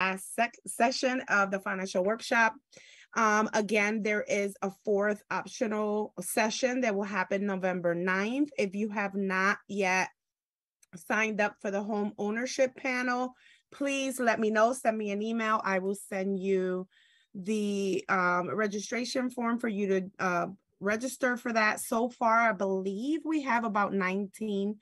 last sec- session of the financial workshop. Um, again, there is a fourth optional session that will happen November 9th. If you have not yet signed up for the home ownership panel, please let me know. Send me an email. I will send you the um, registration form for you to uh, register for that. So far, I believe we have about 19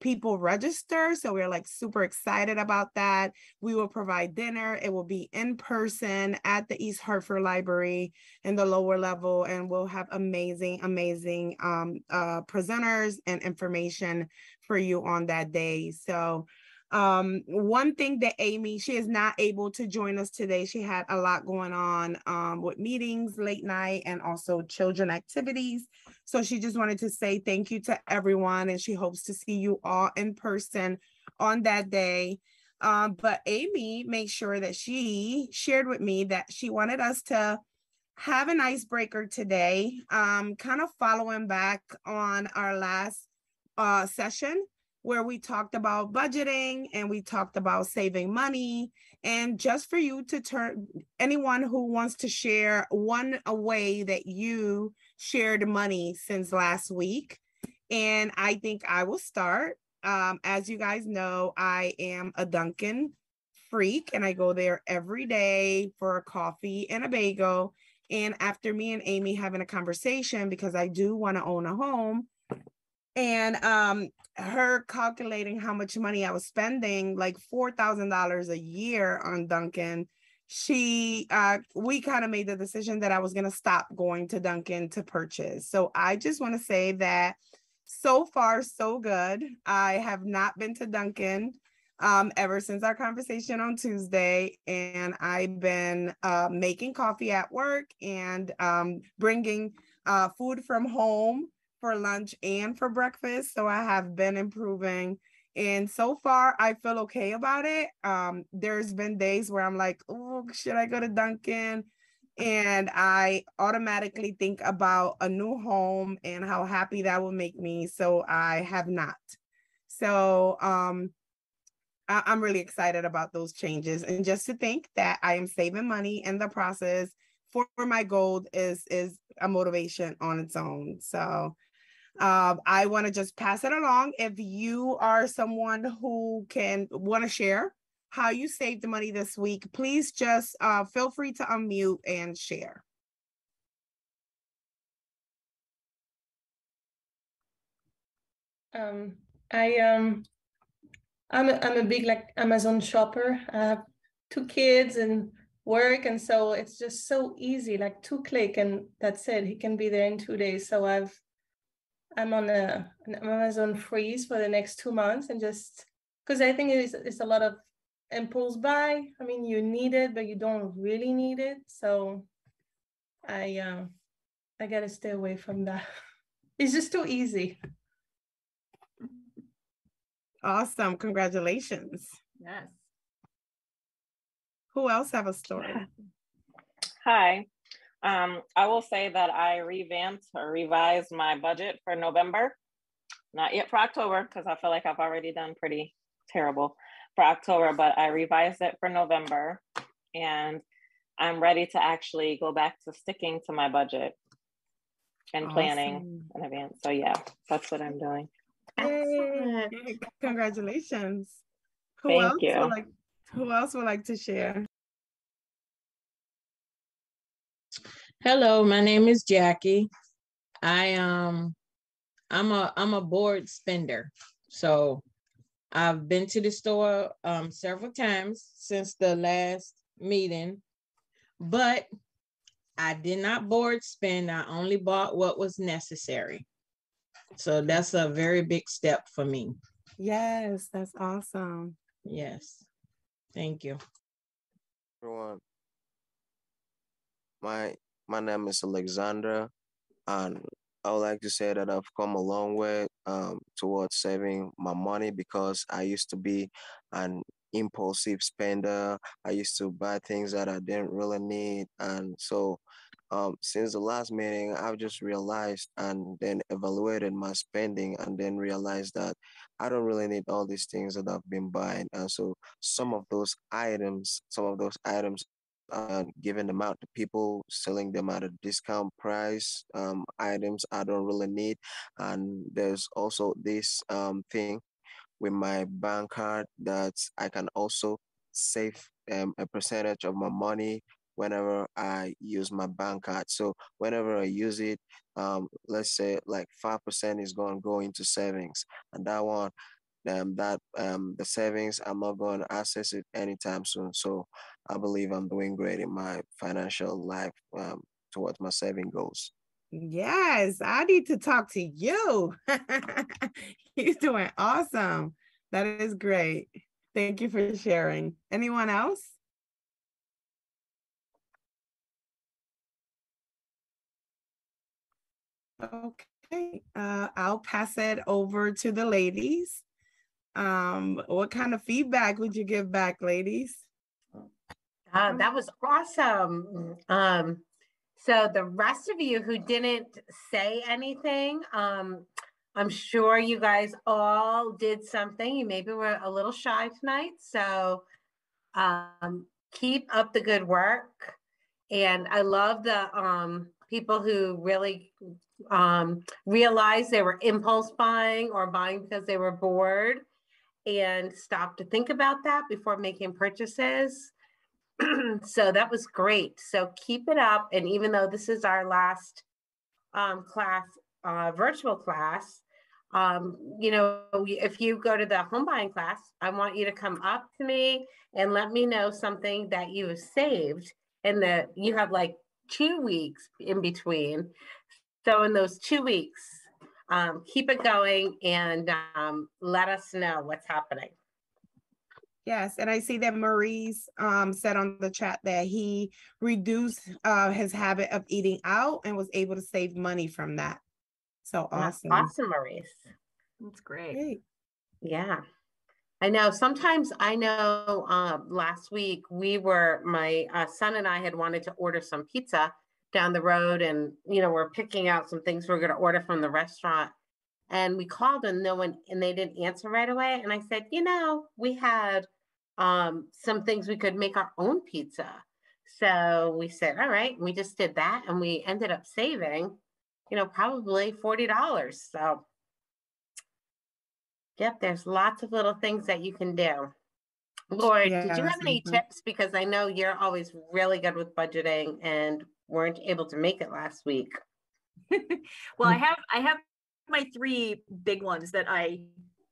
people register. So we're like super excited about that. We will provide dinner. It will be in person at the East Hartford Library in the lower level, and we'll have amazing, amazing um, uh, presenters and information for you on that day. So um, one thing that Amy, she is not able to join us today. She had a lot going on um, with meetings late night and also children activities. So she just wanted to say thank you to everyone and she hopes to see you all in person on that day. Um, but Amy made sure that she shared with me that she wanted us to have an icebreaker today, um, kind of following back on our last uh, session where we talked about budgeting and we talked about saving money. And just for you to turn anyone who wants to share one way that you shared money since last week. And I think I will start. Um, as you guys know, I am a Dunkin' freak and I go there every day for a coffee and a bagel. And after me and Amy having a conversation, because I do want to own a home, and um her calculating how much money I was spending, like four thousand dollars a year on Dunkin'. She uh we kind of made the decision that I was gonna stop going to Dunkin' to purchase. So I just want to say that so far so good. I have not been to Dunkin' um, ever since our conversation on Tuesday. And I've been uh, making coffee at work and um, bringing uh, food from home for lunch and for breakfast. So I have been improving. And so far, I feel okay about it. Um, there's been days where I'm like, oh, should I go to Dunkin'? And I automatically think about a new home and how happy that will make me. So I have not. So um, I- I'm really excited about those changes. And just to think that I am saving money in the process for my gold is is a motivation on its own. So um, I want to just pass it along. If you are someone who can want to share how you saved the money this week, please just uh, feel free to unmute and share. Um, I um, I'm a, I'm a big like Amazon shopper. I have two kids and work, and so it's just so easy, like two click, and that's it. He can be there in two days. So I've I'm on a an Amazon freeze for the next two months and just because I think it's it's a lot of impulse buy. I mean, you need it, but you don't really need it. So I uh, I gotta stay away from that. It's just too easy. Awesome. Congratulations. Yes. Who else have a story? Hi. Um, I will say that I revamped or revised my budget for November. Not yet for October, because I feel like I've already done pretty terrible for October, but I revised it for November. And I'm ready to actually go back to sticking to my budget and planning Awesome. in advance. So yeah, that's what I'm doing. Yay. Congratulations. Who Thank else you. would like who else would like to share? Hello, my name is Jackie. I um I'm a I'm a bored spender. So I've been to the store um several times since the last meeting, but I did not bored spend. I only bought what was necessary. So that's a very big step for me. Yes, that's awesome. Yes. Thank you. everyone. My my name is Alexandra, and I would like to say that I've come a long way um, towards saving my money because I used to be an impulsive spender. I used to buy things that I didn't really need, and so um, since the last meeting, I've just realized and then evaluated my spending and then realized that I don't really need all these things that I've been buying. And so some of those items, some of those items uh, giving them out to people, selling them at a discount price, um, items I don't really need. And there's also this um, thing with my bank card that I can also save um, a percentage of my money whenever I use my bank card. So whenever I use it, um, let's say like 5% is going to go into savings. And that one, um, that um, the savings, I'm not going to access it anytime soon. So I believe I'm doing great in my financial life um, towards my saving goals. Yes, I need to talk to you. You're doing awesome. That is great. Thank you for sharing. Anyone else? Okay, uh, I'll pass it over to the ladies. Um, what kind of feedback would you give back, ladies? Uh, that was awesome. Um, so the rest of you who didn't say anything, um, I'm sure you guys all did something. You maybe were a little shy tonight. So um, keep up the good work. And I love the um, people who really um, realized they were impulse buying or buying because they were bored and stop to think about that before making purchases. so that was great. So keep it up. And even though this is our last um, class, uh, virtual class, um, you know, if you go to the home buying class, I want you to come up to me and let me know something that you have saved and that you have like two weeks in between. So in those two weeks, um, keep it going and um, let us know what's happening. Yes, and I see that Maurice um, said on the chat that he reduced uh, his habit of eating out and was able to save money from that. So awesome. That's awesome, Maurice. That's great. Great. Yeah. I know sometimes I know uh, last week we were, my uh, son and I had wanted to order some pizza down the road and, you know, we're picking out some things we're going to order from the restaurant. And we called and no one, and they didn't answer right away. And I said, you know, we had um, some things we could make our own pizza. So we said, all right, we just did that and we ended up saving, you know, probably $40. So, yep, there's lots of little things that you can do. Laura, did you have any mhm. tips? Because I know you're always really good with budgeting and weren't able to make it last week. well, I have I have my three big ones that I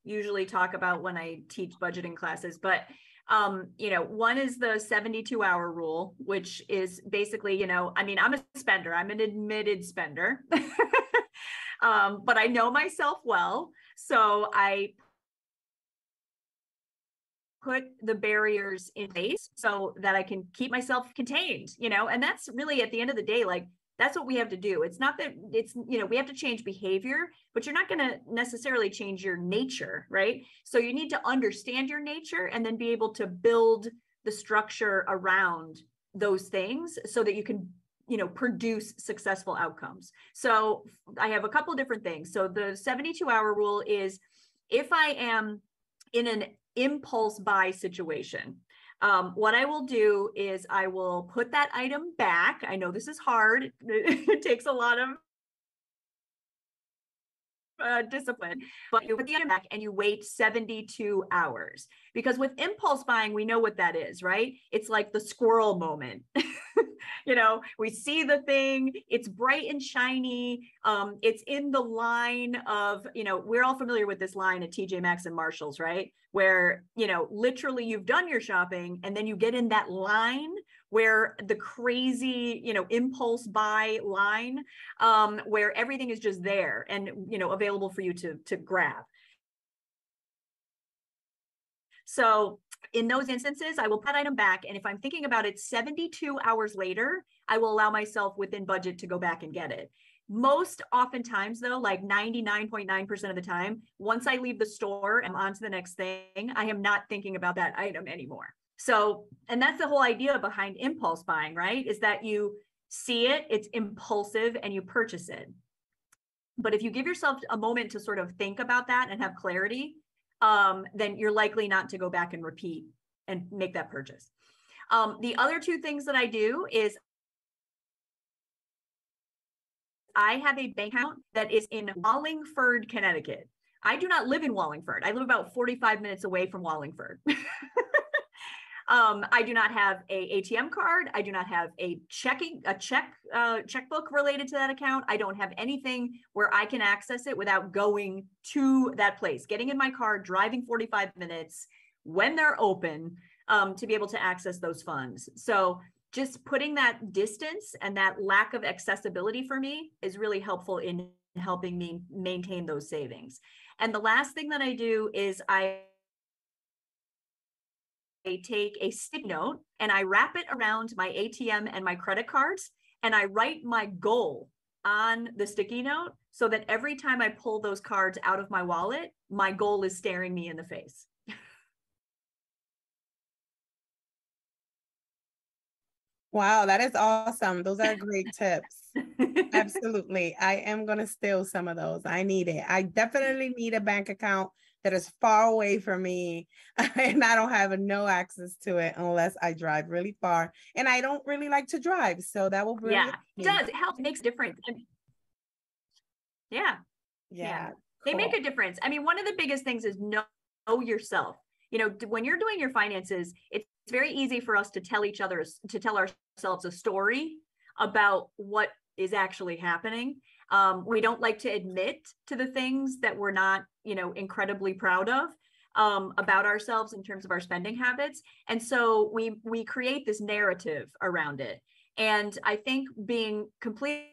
usually talk about when I teach budgeting classes, but um, you know, one is the 72 hour rule, which is basically, you know, I mean, I'm a spender, I'm an admitted spender. um, but I know myself well. So I put the barriers in place so that I can keep myself contained, you know, and that's really at the end of the day, like that's what we have to do. It's not that it's, you know, we have to change behavior, but you're not going to necessarily change your nature, right? So you need to understand your nature and then be able to build the structure around those things so that you can you know produce successful outcomes so i have a couple different things so the 72 hour rule is if i am in an impulse buy situation um, what I will do is I will put that item back. I know this is hard. it takes a lot of uh, discipline, but you put the item back and you wait 72 hours. Because with impulse buying, we know what that is, right? It's like the squirrel moment. you know, we see the thing, it's bright and shiny. Um, it's in the line of, you know, we're all familiar with this line at TJ Maxx and Marshalls, right? Where, you know, literally you've done your shopping and then you get in that line where the crazy, you know, impulse buy line, um, where everything is just there and, you know, available for you to, to grab. So in those instances, I will put item back. And if I'm thinking about it 72 hours later, I will allow myself within budget to go back and get it. Most oftentimes, though, like 99.9% of the time, once I leave the store and on to the next thing, I am not thinking about that item anymore. So, and that's the whole idea behind impulse buying, right? Is that you see it, it's impulsive, and you purchase it. But if you give yourself a moment to sort of think about that and have clarity, um, then you're likely not to go back and repeat and make that purchase. Um, the other two things that I do is I have a bank account that is in Wallingford, Connecticut. I do not live in Wallingford. I live about 45 minutes away from Wallingford. um, I do not have a ATM card. I do not have a checking a check uh, checkbook related to that account. I don't have anything where I can access it without going to that place, getting in my car, driving 45 minutes when they're open um, to be able to access those funds. So just putting that distance and that lack of accessibility for me is really helpful in helping me maintain those savings. And the last thing that I do is I I take a stick note and I wrap it around my ATM and my credit cards and I write my goal on the sticky note so that every time I pull those cards out of my wallet, my goal is staring me in the face. Wow, that is awesome. Those are great tips. Absolutely. I am going to steal some of those. I need it. I definitely need a bank account that is far away from me and I don't have no access to it unless I drive really far. And I don't really like to drive. So that will really Yeah, it does. It helps, makes difference. Yeah. Yeah. yeah. They make a difference. I mean, one of the biggest things is know, know yourself. You know, when you're doing your finances, it's very easy for us to tell each other to tell ourselves a story about what is actually happening um, we don't like to admit to the things that we're not you know incredibly proud of um, about ourselves in terms of our spending habits. And so we we create this narrative around it. And i think being completely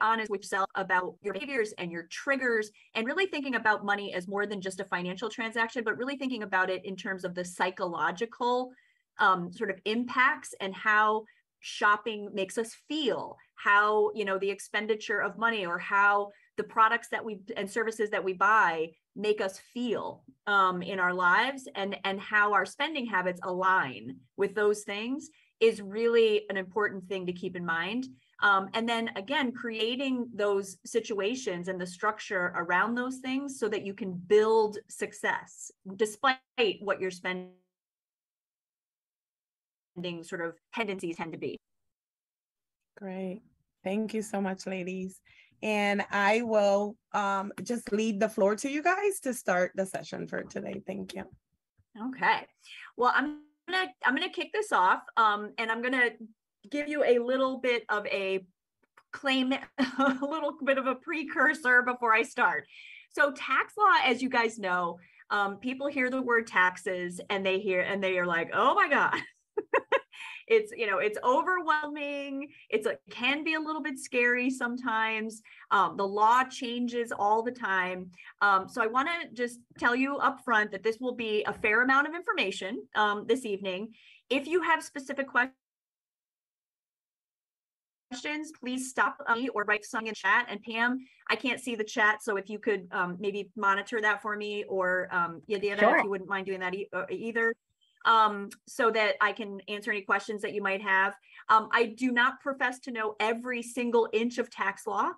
honest with yourself about your behaviors and your triggers and really thinking about money as more than just a financial transaction but really thinking about it in terms of the psychological um, sort of impacts and how shopping makes us feel how you know the expenditure of money or how the products that we and services that we buy make us feel um, in our lives and and how our spending habits align with those things is really an important thing to keep in mind um, and then again creating those situations and the structure around those things so that you can build success despite what your spending sort of tendencies tend to be. Great. Thank you so much, ladies. And I will um, just lead the floor to you guys to start the session for today. Thank you. Okay. Well, I'm gonna I'm gonna kick this off, um, and I'm gonna give you a little bit of a claim, a little bit of a precursor before I start. So, tax law, as you guys know, um, people hear the word taxes and they hear and they are like, oh my god. It's you know it's overwhelming it's a, can be a little bit scary sometimes um, the law changes all the time um, so i want to just tell you up front that this will be a fair amount of information um, this evening if you have specific questions questions, please stop me or write something in chat. And Pam, I can't see the chat, so if you could um, maybe monitor that for me, or um, Yadira, sure. if you wouldn't mind doing that e uh, either um, so that I can answer any questions that you might have. Um, I do not profess to know every single inch of tax law.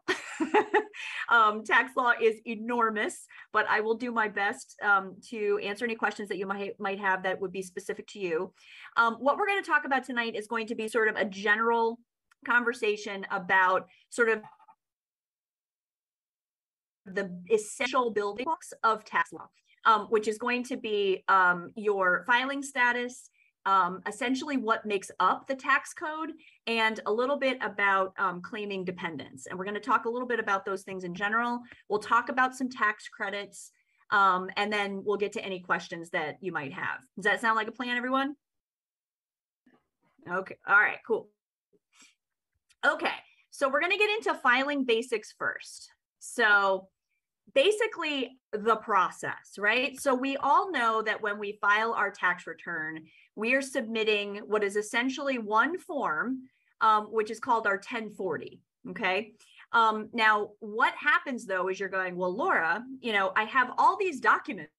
um, tax law is enormous, but I will do my best um, to answer any questions that you might, might have that would be specific to you. Um, what we're going to talk about tonight is going to be sort of a general conversation about sort of the essential building blocks of tax law um, which is going to be um, your filing status, um, essentially what makes up the tax code, and a little bit about um, claiming dependents. And we're going to talk a little bit about those things in general. We'll talk about some tax credits, um, and then we'll get to any questions that you might have. Does that sound like a plan, everyone? Okay. All right, cool. Okay, so we're going to get into filing basics first. So basically the process, right? So we all know that when we file our tax return, we are submitting what is essentially one form, um, which is called our 1040. Okay. Um, now, what happens though is you're going, well, Laura, you know, I have all these documents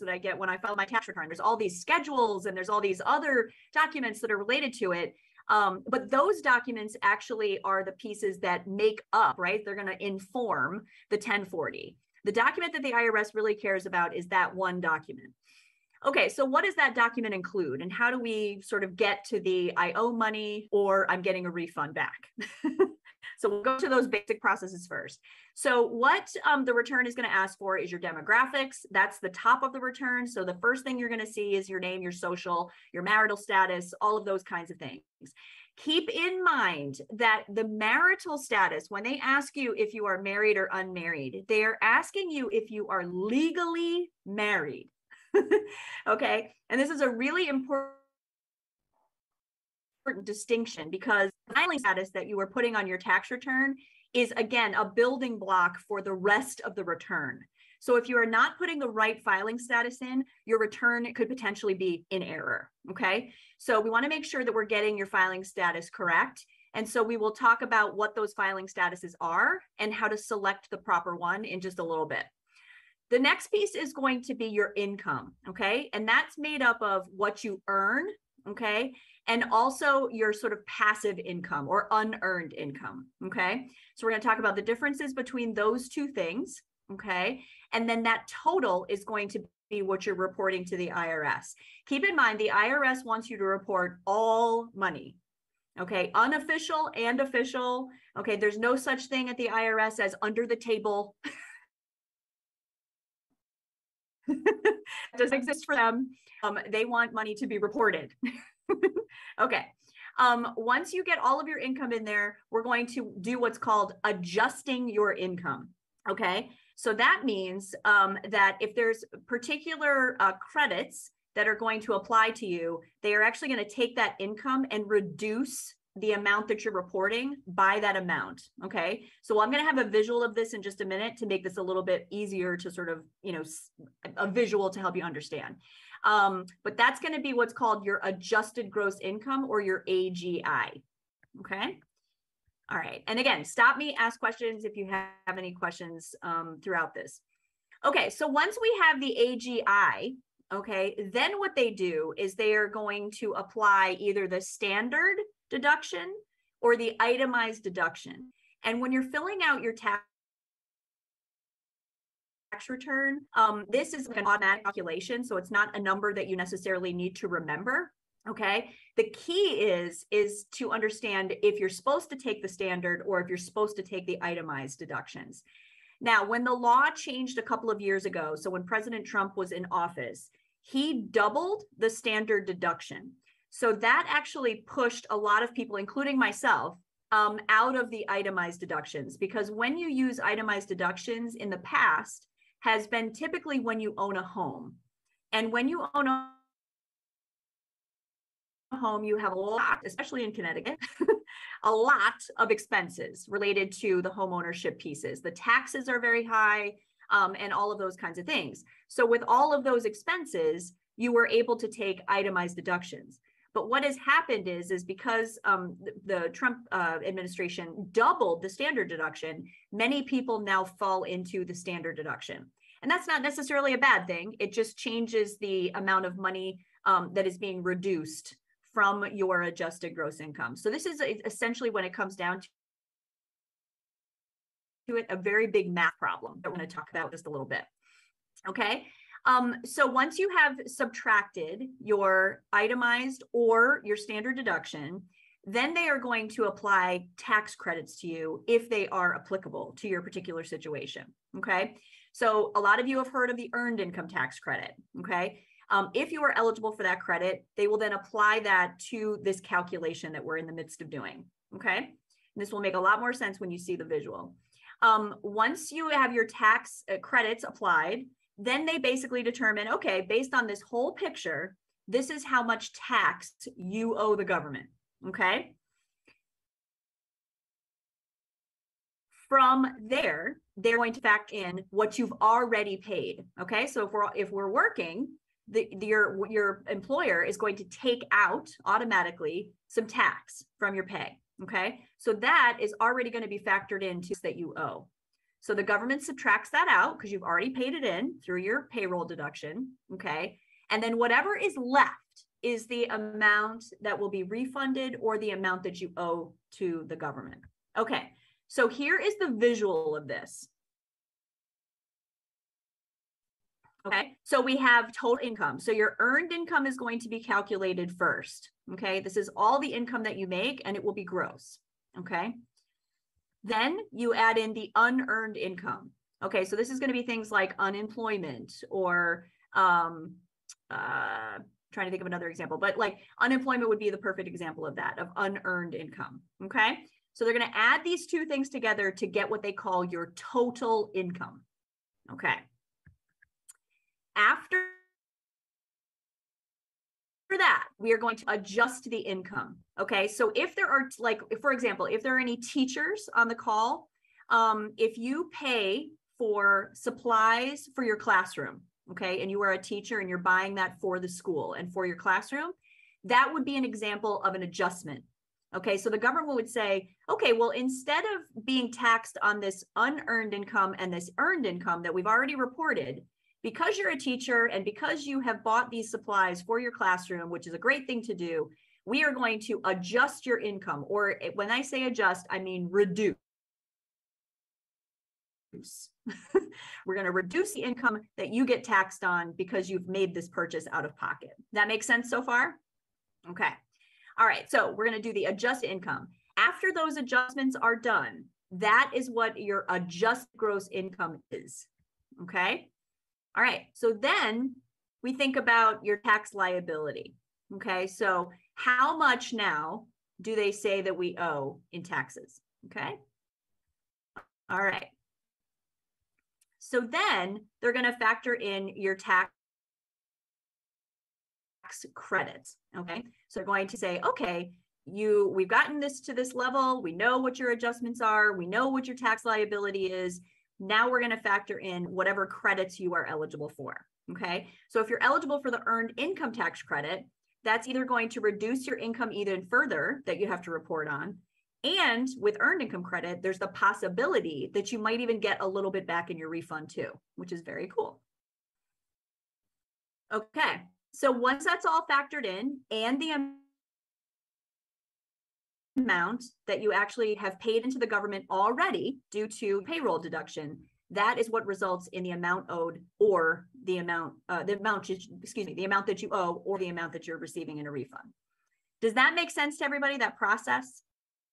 that I get when I file my tax return. There's all these schedules and there's all these other documents that are related to it. Um, but those documents actually are the pieces that make up, right? They're going to inform the 1040. The document that the IRS really cares about is that one document. Okay, so what does that document include and how do we sort of get to the I owe money or I'm getting a refund back? so we'll go to those basic processes first. So what um, the return is going to ask for is your demographics. That's the top of the return. So the first thing you're going to see is your name, your social, your marital status, all of those kinds of things. Keep in mind that the marital status, when they ask you if you are married or unmarried, they are asking you if you are legally married. okay. And this is a really important distinction because filing status that you are putting on your tax return is again a building block for the rest of the return. So if you are not putting the right filing status in, your return could potentially be in error. Okay. So we want to make sure that we're getting your filing status correct. And so we will talk about what those filing statuses are and how to select the proper one in just a little bit. The next piece is going to be your income, okay? And that's made up of what you earn, okay? And also your sort of passive income or unearned income, okay? So we're going to talk about the differences between those two things, okay? And then that total is going to be what you're reporting to the IRS. Keep in mind, the IRS wants you to report all money, okay? Unofficial and official, okay? There's no such thing at the IRS as under the table. doesn't exist for them. Um, they want money to be reported. okay. Um, once you get all of your income in there, we're going to do what's called adjusting your income. Okay. So that means um, that if there's particular uh, credits that are going to apply to you, they are actually going to take that income and reduce the amount that you're reporting by that amount. Okay. So I'm going to have a visual of this in just a minute to make this a little bit easier to sort of, you know, a visual to help you understand. Um, but that's going to be what's called your adjusted gross income or your AGI. Okay. All right. And again, stop me, ask questions if you have any questions um, throughout this. Okay. So once we have the AGI, okay, then what they do is they are going to apply either the standard deduction or the itemized deduction. And when you're filling out your tax return, um, this is an automatic calculation. So it's not a number that you necessarily need to remember. Okay. The key is, is to understand if you're supposed to take the standard or if you're supposed to take the itemized deductions. Now, when the law changed a couple of years ago, so when President Trump was in office, he doubled the standard deduction. So that actually pushed a lot of people, including myself, um, out of the itemized deductions because when you use itemized deductions in the past has been typically when you own a home. And when you own a home, you have a lot, especially in Connecticut, a lot of expenses related to the home ownership pieces. The taxes are very high um, and all of those kinds of things. So with all of those expenses, you were able to take itemized deductions. But what has happened is, is because um, the, the, Trump uh, administration doubled the standard deduction, many people now fall into the standard deduction. And that's not necessarily a bad thing. It just changes the amount of money um, that is being reduced from your adjusted gross income. So this is essentially when it comes down to it, a very big math problem that we're going to talk about just a little bit. Okay. Um, so once you have subtracted your itemized or your standard deduction, then they are going to apply tax credits to you if they are applicable to your particular situation. Okay. So a lot of you have heard of the earned income tax credit. Okay. Um, if you are eligible for that credit, they will then apply that to this calculation that we're in the midst of doing. Okay. And this will make a lot more sense when you see the visual. Um, once you have your tax uh, credits applied, then they basically determine okay, based on this whole picture, this is how much tax you owe the government. Okay. From there, they're going to factor in what you've already paid. Okay. So if we're if we're working, the, the, your your employer is going to take out automatically some tax from your pay. Okay. So that is already going to be factored into that you owe. So the government subtracts that out because you've already paid it in through your payroll deduction. Okay. And then whatever is left is the amount that will be refunded or the amount that you owe to the government. Okay. So here is the visual of this. Okay, so we have total income. So your earned income is going to be calculated first. Okay, this is all the income that you make and it will be gross. Okay, then you add in the unearned income. Okay, so this is going to be things like unemployment or um, uh, trying to think of another example, but like unemployment would be the perfect example of that, of unearned income. Okay, so they're going to add these two things together to get what they call your total income. Okay after we are going to adjust the income. Okay. So if there are like, for example, if there are any teachers on the call, um, if you pay for supplies for your classroom, okay, and you are a teacher and you're buying that for the school and for your classroom, that would be an example of an adjustment. Okay, so the government would say, okay, well, instead of being taxed on this unearned income and this earned income that we've already reported, because you're a teacher and because you have bought these supplies for your classroom, which is a great thing to do, we are going to adjust your income. Or when I say adjust, I mean reduce. We're going to reduce the income that you get taxed on because you've made this purchase out of pocket. That makes sense so far? Okay. All right. So we're going to do the adjust income. After those adjustments are done, that is what your adjusted gross income is. Okay. All right. So then we think about your tax liability. Okay. So how much now do they say that we owe in taxes? Okay. All right. So then they're going to factor in your tax credits. Okay. So they're going to say, okay, you we've gotten this to this level. We know what your adjustments are. We know what your tax liability is. Now we're going to factor in whatever credits you are eligible for. Okay. So if you're eligible for the earned income tax credit, that's either going to reduce your income even further that you have to report on. And with earned income credit, there's the possibility that you might even get a little bit back in your refund too, which is very cool. Okay. So once that's all factored in and the amount that you actually have paid into the government already due to payroll deduction, that is what results in the amount owed or the amount, uh, the amount, excuse me, the amount that you owe or the amount that you're receiving in a refund. Does that make sense to everybody, that process?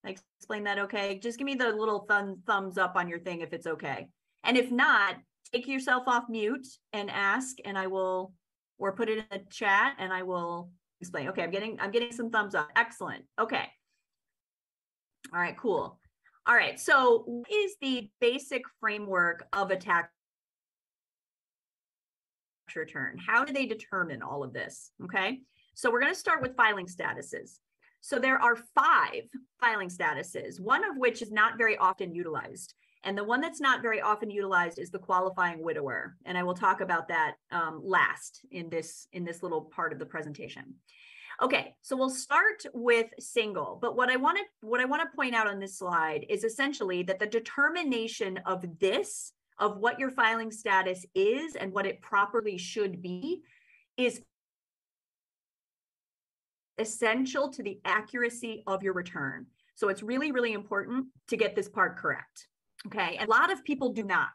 I explain that okay? Just give me the little thumb, thumbs up on your thing if it's okay. And if not, take yourself off mute and ask, and I will, or put it in the chat and I will explain. Okay, I'm getting, I'm getting some thumbs up. Excellent. Okay. All right, cool. All right, so what is the basic framework of a tax return? How do they determine all of this? Okay, so we're going to start with filing statuses. So there are five filing statuses, one of which is not very often utilized. And the one that's not very often utilized is the qualifying widower. And I will talk about that um, last in this, in this little part of the presentation. Okay, so we'll start with single, but what I want to what I want to point out on this slide is essentially that the determination of this of what your filing status is and what it properly should be is essential to the accuracy of your return. So it's really really important to get this part correct. Okay, and a lot of people do not.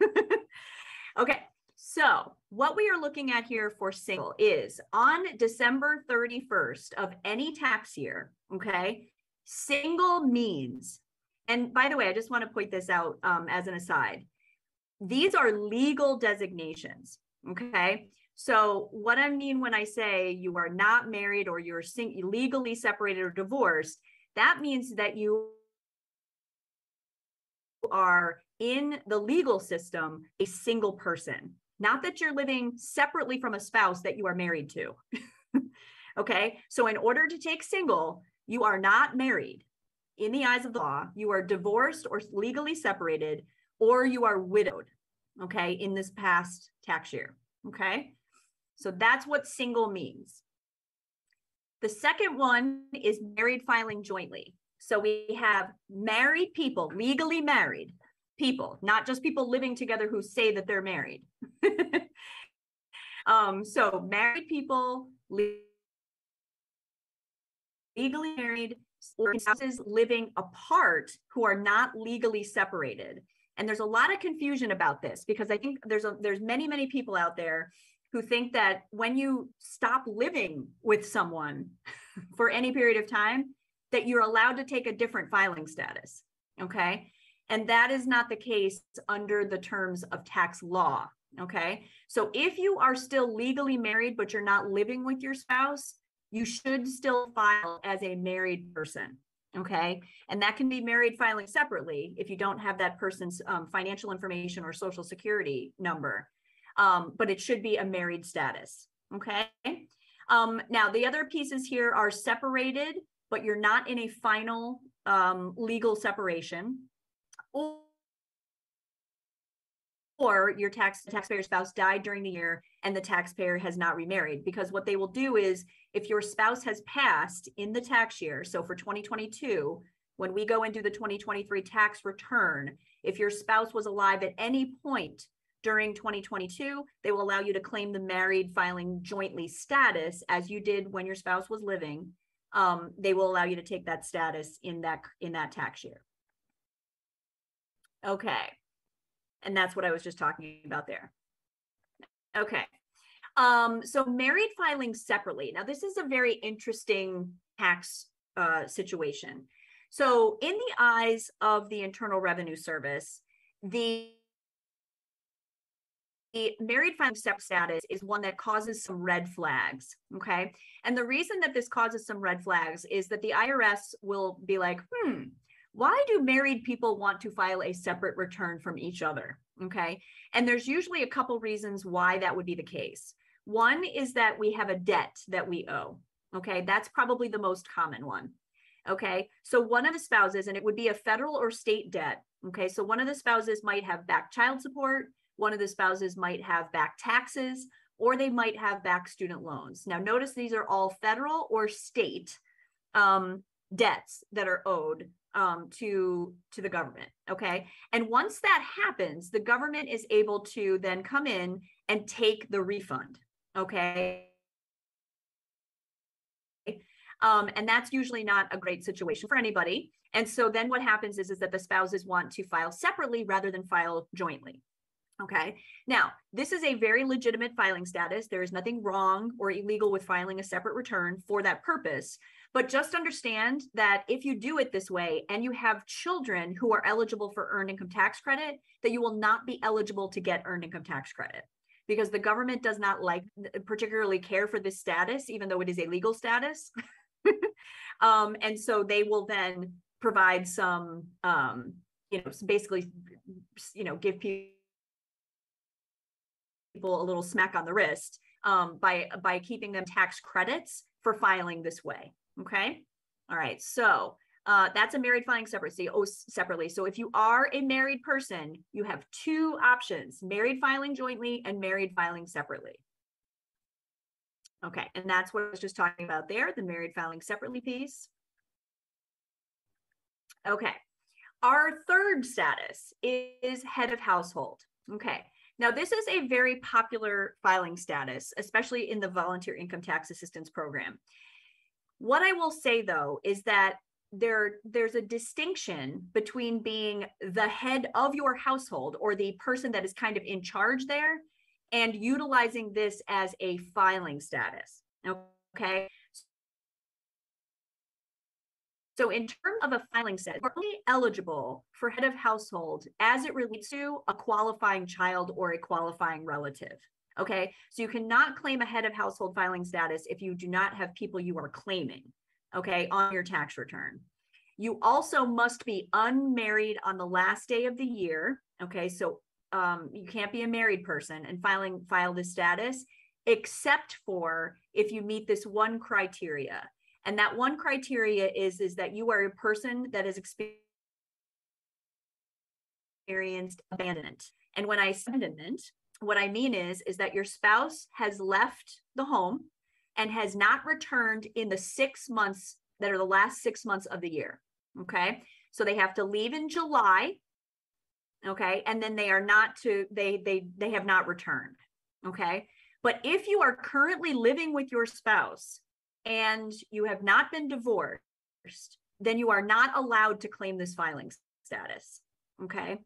okay, so what we are looking at here for single is on December 31st of any tax year, okay, single means, and by the way, I just want to point this out um, as an aside. These are legal designations, okay? So what I mean when I say you are not married or you're legally separated or divorced, that means that you are in the legal system a single person not that you're living separately from a spouse that you are married to. okay. So, in order to take single, you are not married in the eyes of the law. You are divorced or legally separated, or you are widowed. Okay. In this past tax year. Okay. So, that's what single means. The second one is married filing jointly. So, we have married people, legally married, people, not just people living together who say that they're married. um, so married people, legally married, or spouses living apart who are not legally separated. And there's a lot of confusion about this because I think there's a there's many many people out there who think that when you stop living with someone for any period of time that you're allowed to take a different filing status. Okay? And that is not the case under the terms of tax law. Okay. So if you are still legally married, but you're not living with your spouse, you should still file as a married person. Okay. And that can be married filing separately if you don't have that person's um, financial information or social security number. Um, but it should be a married status. Okay. Um, now, the other pieces here are separated, but you're not in a final um, legal separation. Or your tax taxpayer spouse died during the year and the taxpayer has not remarried because what they will do is if your spouse has passed in the tax year so for 2022 when we go and do the 2023 tax return if your spouse was alive at any point during 2022 they will allow you to claim the married filing jointly status as you did when your spouse was living um, they will allow you to take that status in that in that tax year okay and that's what I was just talking about there. Okay. Um, so married filing separately. Now, this is a very interesting tax uh, situation. So, in the eyes of the Internal Revenue Service, the the married filing step status is one that causes some red flags. Okay. And the reason that this causes some red flags is that the IRS will be like, hmm, why do married people want to file a separate return from each other? Okay. And there's usually a couple reasons why that would be the case. One is that we have a debt that we owe. Okay. That's probably the most common one. Okay. So one of the spouses, and it would be a federal or state debt. Okay. So one of the spouses might have back child support, one of the spouses might have back taxes, or they might have back student loans. Now, notice these are all federal or state um, debts that are owed um, to to the government okay and once that happens the government is able to then come in and take the refund okay um, and that's usually not a great situation for anybody and so then what happens is, is that the spouses want to file separately rather than file jointly Okay. Now, this is a very legitimate filing status. There is nothing wrong or illegal with filing a separate return for that purpose. But just understand that if you do it this way and you have children who are eligible for earned income tax credit, that you will not be eligible to get earned income tax credit because the government does not like particularly care for this status, even though it is a legal status. um, and so they will then provide some, um, you know, basically, you know, give people a little smack on the wrist um, by by keeping them tax credits for filing this way. Okay. All right. So uh, that's a married filing separately. Oh, separately. So if you are a married person, you have two options: married filing jointly and married filing separately. Okay, and that's what I was just talking about there, the married filing separately piece. Okay, our third status is head of household. Okay, now, this is a very popular filing status, especially in the volunteer income tax assistance program. What I will say though is that there there's a distinction between being the head of your household or the person that is kind of in charge there and utilizing this as a filing status. Okay. So in terms of a filing set, you're only eligible for head of household as it relates to a qualifying child or a qualifying relative. Okay, so you cannot claim a head of household filing status if you do not have people you are claiming, okay, on your tax return. You also must be unmarried on the last day of the year. Okay, so um, you can't be a married person and filing file this status, except for if you meet this one criteria. And that one criteria is, is that you are a person that has experienced abandonment. And when I say abandonment, what I mean is, is that your spouse has left the home and has not returned in the six months that are the last six months of the year. Okay. So they have to leave in July. Okay. And then they are not to, they, they, they have not returned. Okay. But if you are currently living with your spouse and you have not been divorced, then you are not allowed to claim this filing status. Okay.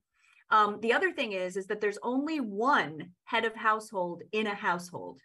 Um, the other thing is, is that there's only one head of household in a household.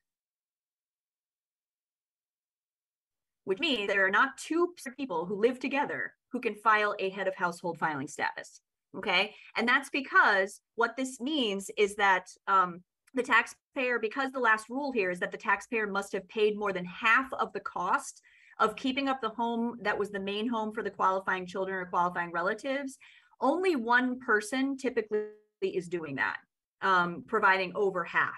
Which means there are not two people who live together who can file a head of household filing status. Okay. And that's because what this means is that um, the taxpayer, because the last rule here is that the taxpayer must have paid more than half of the cost of keeping up the home that was the main home for the qualifying children or qualifying relatives, only one person typically is doing that, um, providing over half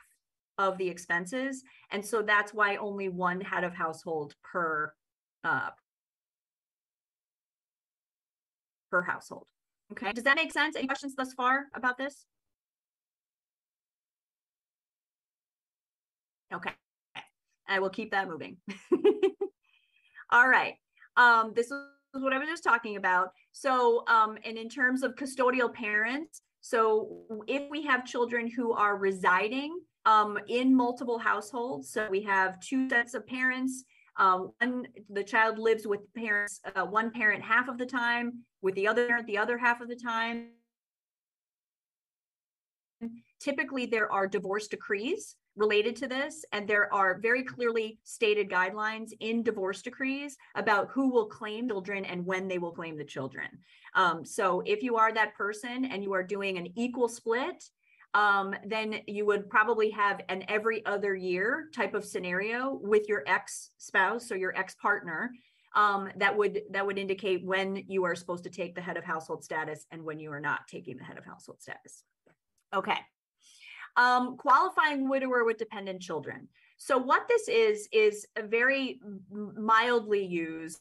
of the expenses. And so that's why only one head of household per uh, per household. Okay, does that make sense? Any questions thus far about this? Okay, I will keep that moving. All right, um, this is what I was just talking about. So, um, and in terms of custodial parents, so if we have children who are residing um, in multiple households, so we have two sets of parents, um, one, the child lives with parents, uh, one parent half of the time, with the other parent the other half of the time. Typically, there are divorce decrees related to this, and there are very clearly stated guidelines in divorce decrees about who will claim children and when they will claim the children. Um, so if you are that person and you are doing an equal split, um, then you would probably have an every other year type of scenario with your ex spouse or your ex partner um, that would that would indicate when you are supposed to take the head of household status and when you are not taking the head of household status. Okay. Um, qualifying widower with dependent children. So what this is, is a very mildly used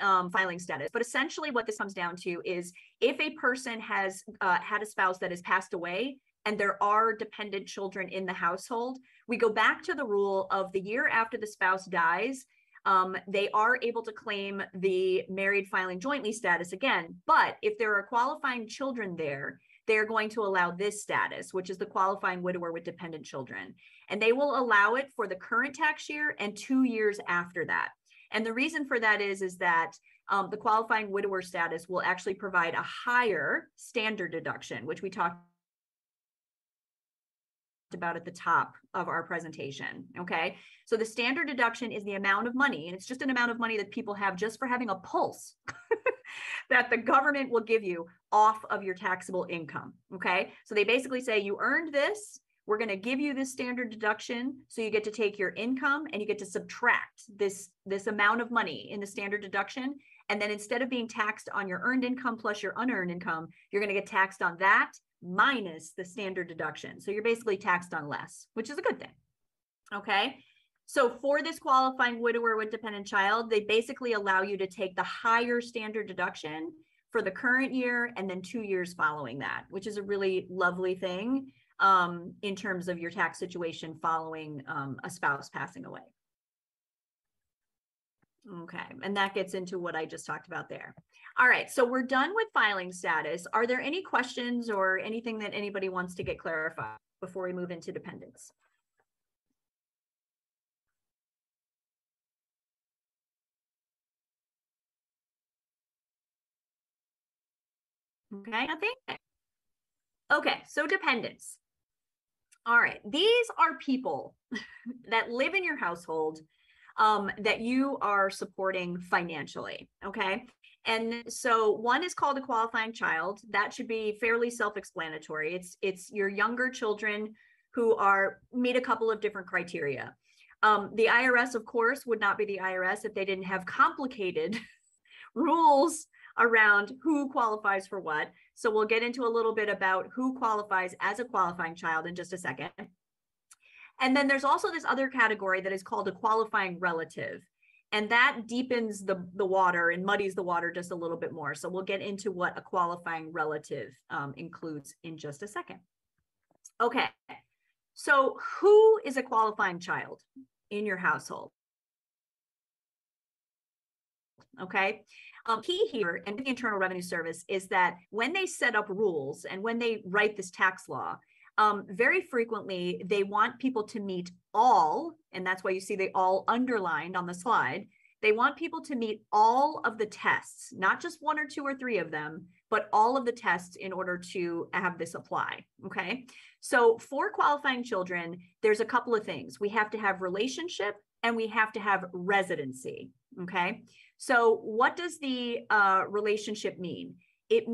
um, filing status. But essentially what this comes down to is if a person has uh, had a spouse that has passed away and there are dependent children in the household, we go back to the rule of the year after the spouse dies, um, they are able to claim the married filing jointly status again. But if there are qualifying children there, they're going to allow this status, which is the qualifying widower with dependent children. And they will allow it for the current tax year and two years after that. And the reason for that is, is that um, the qualifying widower status will actually provide a higher standard deduction, which we talked about at the top of our presentation. Okay. So the standard deduction is the amount of money, and it's just an amount of money that people have just for having a pulse that the government will give you off of your taxable income. Okay. So they basically say you earned this. We're going to give you this standard deduction. So you get to take your income and you get to subtract this, this amount of money in the standard deduction. And then instead of being taxed on your earned income plus your unearned income, you're going to get taxed on that minus the standard deduction. So you're basically taxed on less, which is a good thing. Okay. So for this qualifying widower with dependent child, they basically allow you to take the higher standard deduction for the current year and then two years following that, which is a really lovely thing um, in terms of your tax situation following um, a spouse passing away. Okay, and that gets into what I just talked about there. All right, so we're done with filing status. Are there any questions or anything that anybody wants to get clarified before we move into dependents? Okay, nothing? Okay, so dependents. All right, these are people that live in your household um, that you are supporting financially. Okay. And so one is called a qualifying child. That should be fairly self-explanatory. It's it's your younger children who are meet a couple of different criteria. Um, the IRS, of course, would not be the IRS if they didn't have complicated rules around who qualifies for what. So we'll get into a little bit about who qualifies as a qualifying child in just a second. And then there's also this other category that is called a qualifying relative. And that deepens the, the water and muddies the water just a little bit more. So we'll get into what a qualifying relative um, includes in just a second. Okay, so who is a qualifying child in your household? Okay, Um, key here and the Internal Revenue Service is that when they set up rules and when they write this tax law, um, very frequently they want people to meet all, and that's why you see they all underlined on the slide. They want people to meet all of the tests, not just one or two or three of them, but all of the tests in order to have this apply. Okay. So for qualifying children, there's a couple of things. We have to have relationship and we have to have residency. Okay. So what does the uh, relationship mean? It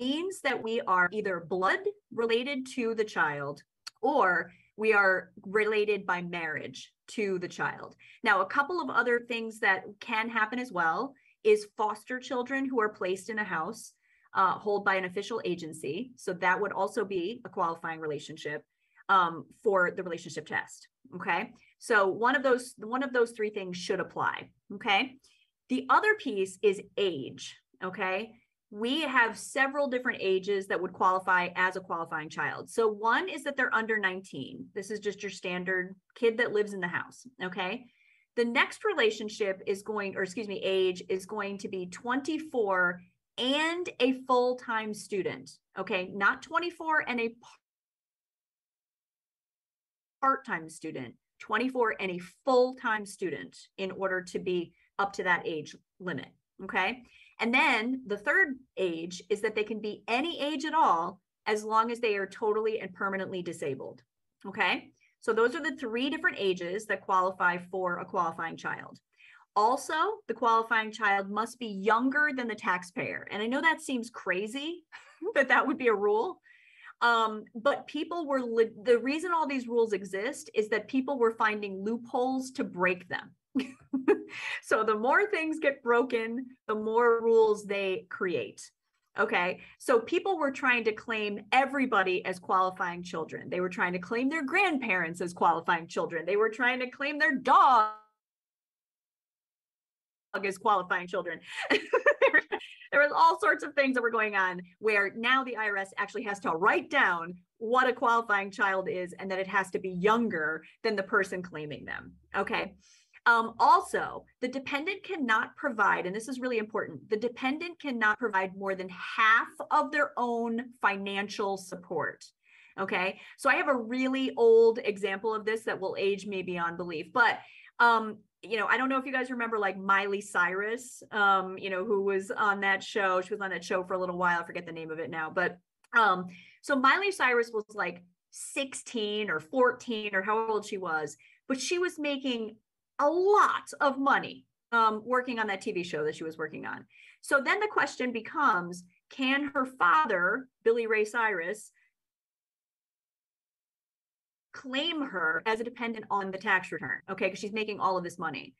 means that we are either blood related to the child or we are related by marriage to the child. Now, a couple of other things that can happen as well is foster children who are placed in a house uh, hold by an official agency. So that would also be a qualifying relationship um, for the relationship test. Okay. So one of those one of those three things should apply. Okay. The other piece is age. Okay. We have several different ages that would qualify as a qualifying child. So one is that they're under 19. This is just your standard kid that lives in the house. Okay. The next relationship is going, or excuse me, age is going to be 24 and a full time student. Okay. Not 24 and a part time student, 24 and a full time student in order to be up to that age limit. Okay. And then the third age is that they can be any age at all as long as they are totally and permanently disabled. Okay. So those are the three different ages that qualify for a qualifying child. Also, the qualifying child must be younger than the taxpayer. And I know that seems crazy that that would be a rule. Um, but people were, li- the reason all these rules exist is that people were finding loopholes to break them. so the more things get broken, the more rules they create. Okay. So people were trying to claim everybody as qualifying children. They were trying to claim their grandparents as qualifying children. They were trying to claim their dog as qualifying children. there was all sorts of things that were going on where now the IRS actually has to write down what a qualifying child is and that it has to be younger than the person claiming them. Okay. Um, also, the dependent cannot provide, and this is really important, the dependent cannot provide more than half of their own financial support. Okay, so I have a really old example of this that will age me beyond belief, but um, you know, I don't know if you guys remember like Miley Cyrus, um, you know, who was on that show. She was on that show for a little while. I forget the name of it now, but um, so Miley Cyrus was like 16 or 14 or how old she was, but she was making a lot of money um, working on that TV show that she was working on. So then the question becomes can her father, Billy Ray Cyrus, claim her as a dependent on the tax return? Okay, because she's making all of this money.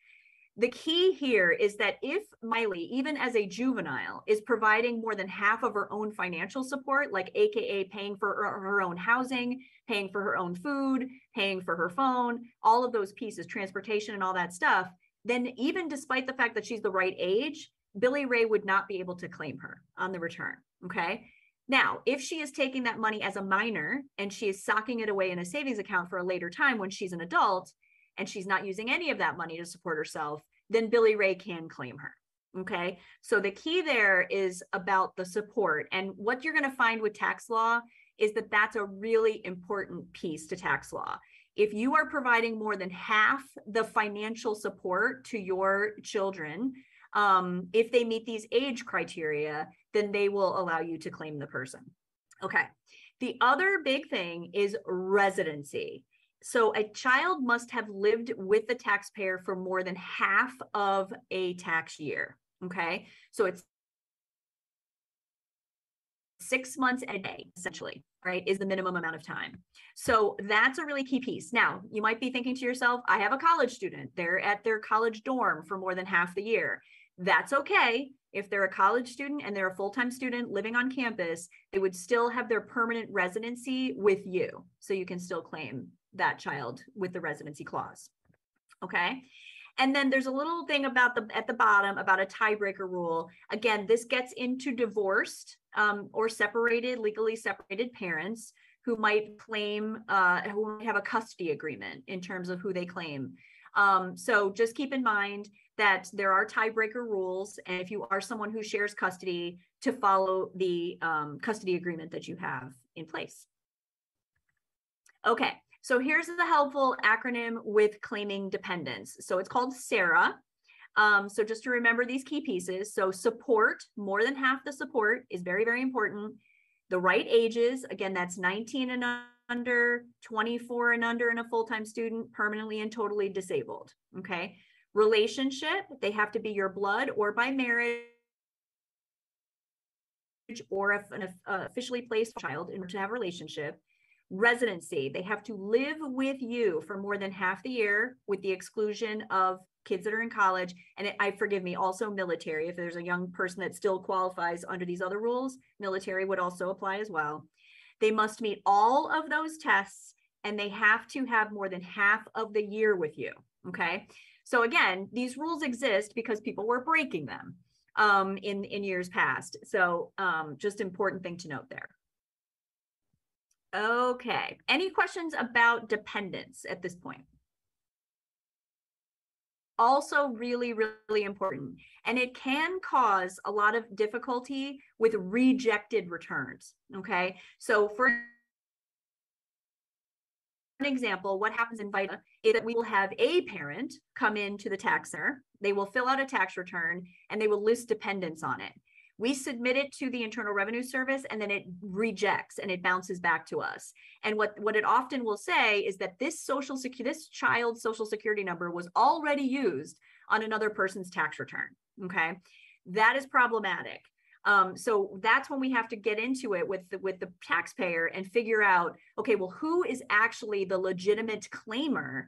The key here is that if Miley, even as a juvenile, is providing more than half of her own financial support, like AKA paying for her own housing, paying for her own food, paying for her phone, all of those pieces, transportation and all that stuff, then even despite the fact that she's the right age, Billy Ray would not be able to claim her on the return. Okay. Now, if she is taking that money as a minor and she is socking it away in a savings account for a later time when she's an adult and she's not using any of that money to support herself, then Billy Ray can claim her. Okay. So the key there is about the support. And what you're going to find with tax law is that that's a really important piece to tax law. If you are providing more than half the financial support to your children, um, if they meet these age criteria, then they will allow you to claim the person. Okay. The other big thing is residency. So a child must have lived with the taxpayer for more than half of a tax year. Okay. So it's six months a day, essentially, right, is the minimum amount of time. So that's a really key piece. Now, you might be thinking to yourself, I have a college student. They're at their college dorm for more than half the year. That's okay. If they're a college student and they're a full time student living on campus, they would still have their permanent residency with you. So you can still claim that child with the residency clause. Okay. And then there's a little thing about the at the bottom about a tiebreaker rule. Again, this gets into divorced um, or separated, legally separated parents who might claim uh, who have a custody agreement in terms of who they claim. Um, so just keep in mind that there are tiebreaker rules. And if you are someone who shares custody, to follow the um, custody agreement that you have in place. Okay, so here's the helpful acronym with claiming dependents. So it's called SARA. Um, so just to remember these key pieces. So support, more than half the support is very, very important. The right ages, again, that's 19 and under, 24 and under, and a full-time student, permanently and totally disabled. Okay. Relationship, they have to be your blood or by marriage or if an uh, officially placed child in order to have a relationship. Residency, they have to live with you for more than half the year with the exclusion of kids that are in college. And it, I forgive me, also military. If there's a young person that still qualifies under these other rules, military would also apply as well. They must meet all of those tests and they have to have more than half of the year with you. Okay. So again, these rules exist because people were breaking them um, in, in years past. So um, just important thing to note there. Okay. Any questions about dependents at this point? also really, really important. And it can cause a lot of difficulty with rejected returns. Okay. So, for an example, what happens in VITA is that we will have a parent come into the tax center, they will fill out a tax return, and they will list dependents on it. We submit it to the Internal Revenue Service and then it rejects and it bounces back to us. And what, what it often will say is that this social security, this child's social security number was already used on another person's tax return. Okay. That is problematic. Um, so that's when we have to get into it with the, with the taxpayer and figure out, okay, well, who is actually the legitimate claimer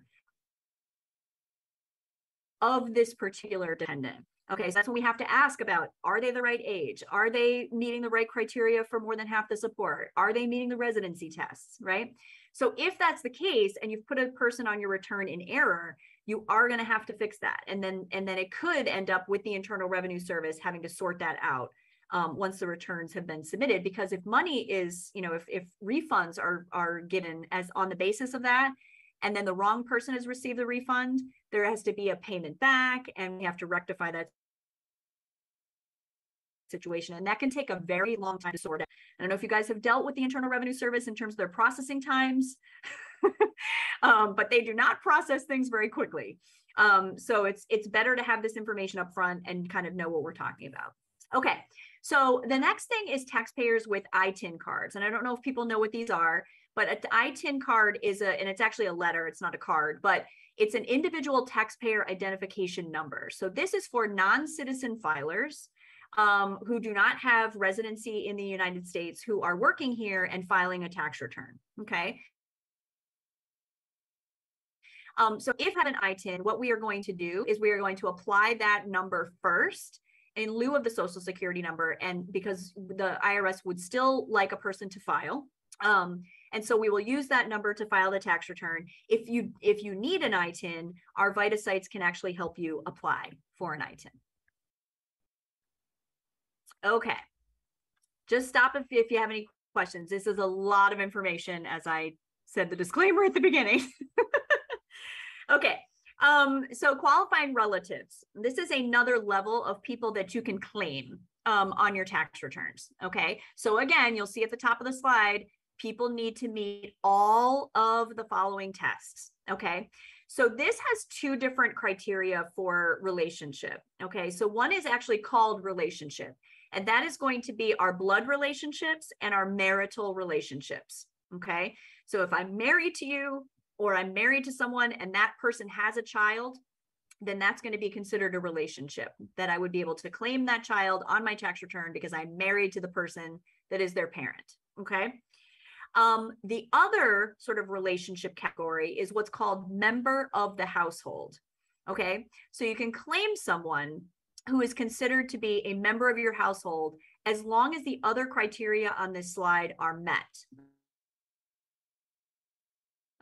of this particular dependent? Okay, so that's when we have to ask about are they the right age? Are they meeting the right criteria for more than half the support? Are they meeting the residency tests, right? So if that's the case and you've put a person on your return in error, you are going to have to fix that. And then and then it could end up with the Internal Revenue Service having to sort that out um, once the returns have been submitted because if money is, you know, if if refunds are are given as on the basis of that, and then the wrong person has received the refund, there has to be a payment back and we have to rectify that situation. And that can take a very long time to sort out. I don't know if you guys have dealt with the Internal Revenue Service in terms of their processing times, um, but they do not process things very quickly. Um, so it's it's better to have this information up front and kind of know what we're talking about. Okay, so the next thing is taxpayers with ITIN cards. And I don't know if people know what these are, but an ITIN card is a, and it's actually a letter, it's not a card, but it's an individual taxpayer identification number. So this is for non-citizen filers um, who do not have residency in the United States who are working here and filing a tax return. Okay. Um, so if I have an ITIN, what we are going to do is we are going to apply that number first in lieu of the social security number. And because the IRS would still like a person to file. Um, and so we will use that number to file the tax return. If you if you need an ITIN, our VITA sites can actually help you apply for an ITIN. Okay. Just stop if, if you have any questions. This is a lot of information as I said the disclaimer at the beginning. okay. Um, so qualifying relatives. This is another level of people that you can claim um, on your tax returns. Okay. So again, you'll see at the top of the slide, people need to meet all of the following tests. Okay. So this has two different criteria for relationship. Okay. So one is actually called relationship. And that is going to be our blood relationships and our marital relationships. Okay. So if I'm married to you or I'm married to someone and that person has a child, then that's going to be considered a relationship that I would be able to claim that child on my tax return because I'm married to the person that is their parent. Okay. Um, the other sort of relationship category is what's called member of the household. Okay. So you can claim someone who is considered to be a member of your household as long as the other criteria on this slide are met.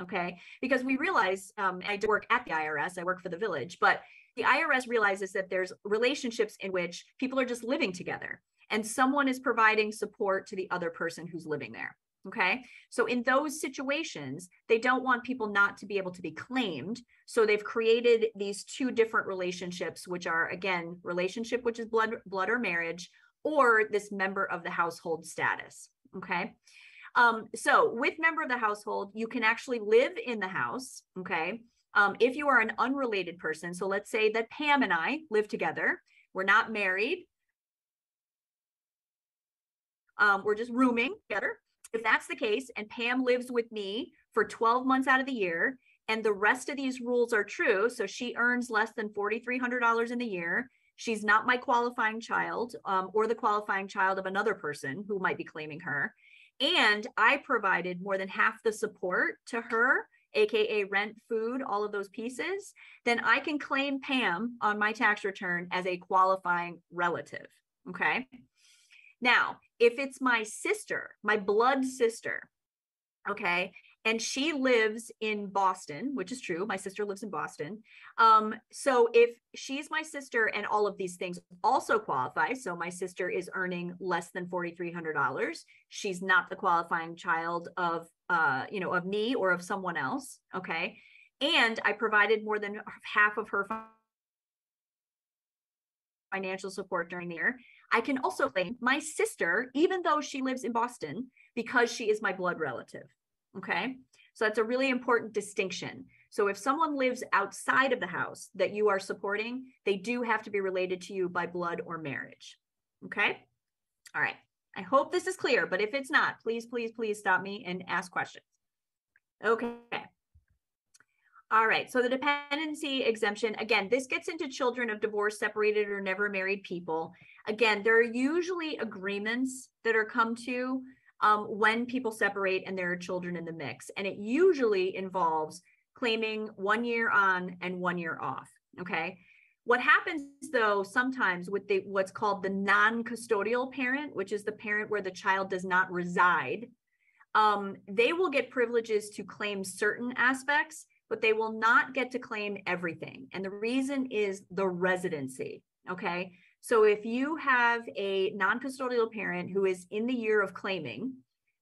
Okay, because we realize, um, I work at the IRS, I work for the village, but the IRS realizes that there's relationships in which people are just living together and someone is providing support to the other person who's living there. Okay. So in those situations, they don't want people not to be able to be claimed. So they've created these two different relationships, which are again, relationship, which is blood, blood or marriage, or this member of the household status. Okay. Um, so with member of the household, you can actually live in the house. Okay. Um, if you are an unrelated person, so let's say that Pam and I live together, we're not married, um, we're just rooming together. If that's the case, and Pam lives with me for 12 months out of the year, and the rest of these rules are true, so she earns less than $4,300 in the year, she's not my qualifying child um, or the qualifying child of another person who might be claiming her. And I provided more than half the support to her, AKA rent, food, all of those pieces, then I can claim Pam on my tax return as a qualifying relative. Okay. Now, if it's my sister, my blood sister, okay, and she lives in Boston, which is true. My sister lives in Boston. Um, so if she's my sister and all of these things also qualify, so my sister is earning less than $4,300, she's not the qualifying child of, uh, you know, of me or of someone else. Okay. And I provided more than half of her financial support during the year. I can also claim my sister, even though she lives in Boston, because she is my blood relative. Okay. So that's a really important distinction. So if someone lives outside of the house that you are supporting, they do have to be related to you by blood or marriage. Okay. All right. I hope this is clear, but if it's not, please, please, please stop me and ask questions. Okay. All right. So the dependency exemption, again, this gets into children of divorced, separated, or never married people. Again, there are usually agreements that are come to um, when people separate and there are children in the mix. And it usually involves claiming one year on and one year off. Okay. What happens though, sometimes with the what's called the non-custodial parent, which is the parent where the child does not reside, um, they will get privileges to claim certain aspects but they will not get to claim everything. And the reason is the residency. Okay. So if you have a non custodial parent who is in the year of claiming,